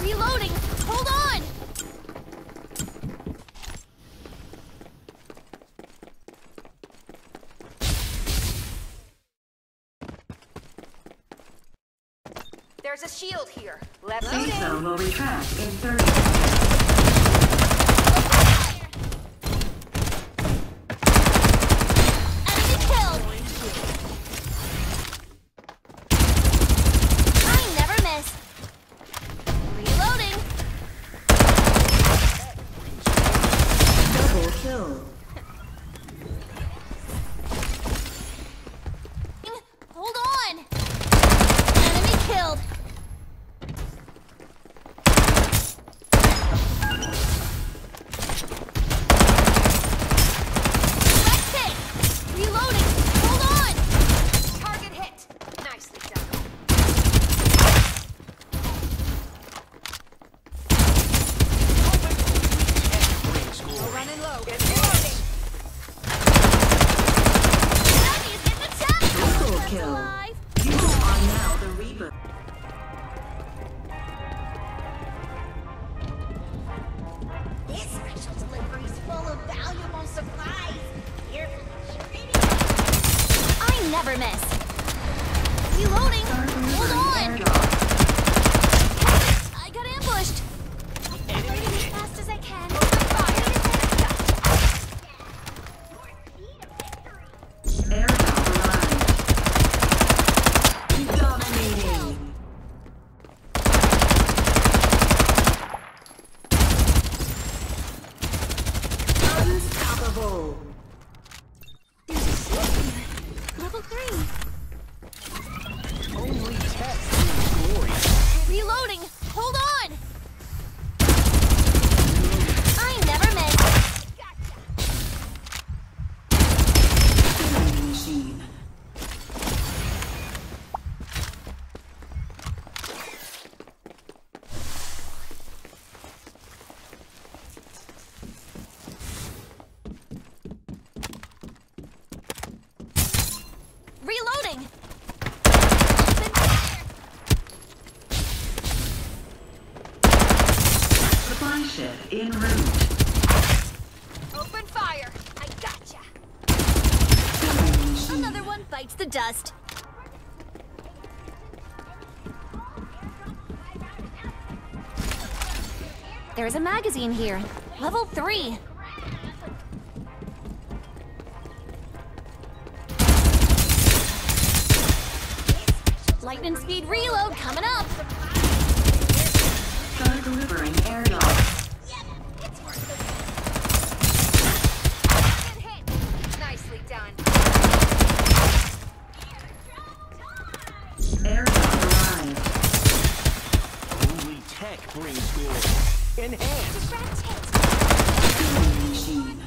Reloading! Hold on! There's a shield here. Left Safe zone will retract in 30 never miss. Reloading! Hold on! I got ambushed! Reloading as fast as I can. Unstoppable. There's a shield here. Level 3. Only tech brings glory. Reloading! Hold on! I never miss. Killing machine. Reloading! Open fire! Supply ship en route. Open fire. I gotcha. Another one bites the dust. There's a magazine here. Level 3. Lightning speed reload coming up. Brings glory. Enhance. Killing machine.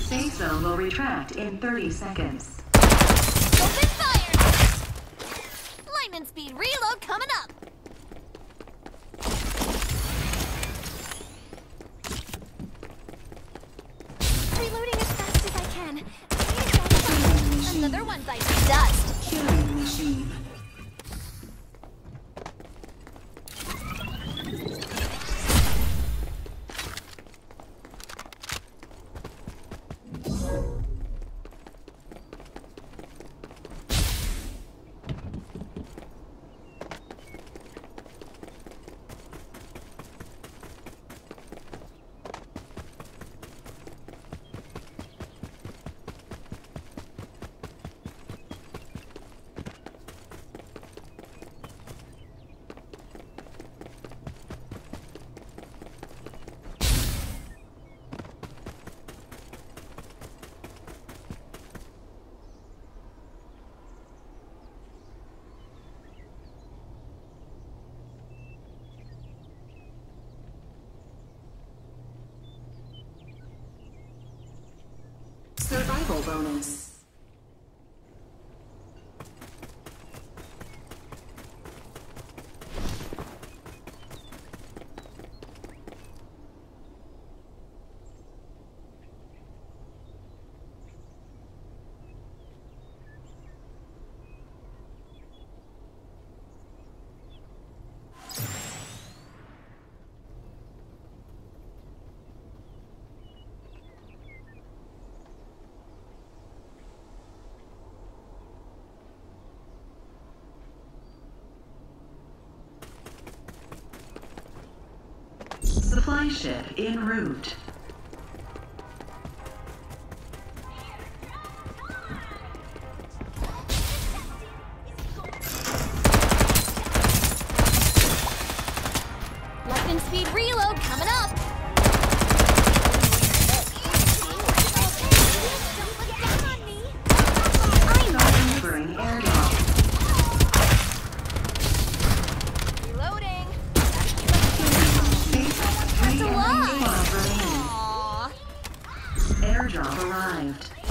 Safe zone will retract in 30 seconds. Open fire! Lightning speed reload coming up. Reloading as fast as I can. Another one bites dust. Killing Survival bonus. Supply ship en route. Airdrop arrived.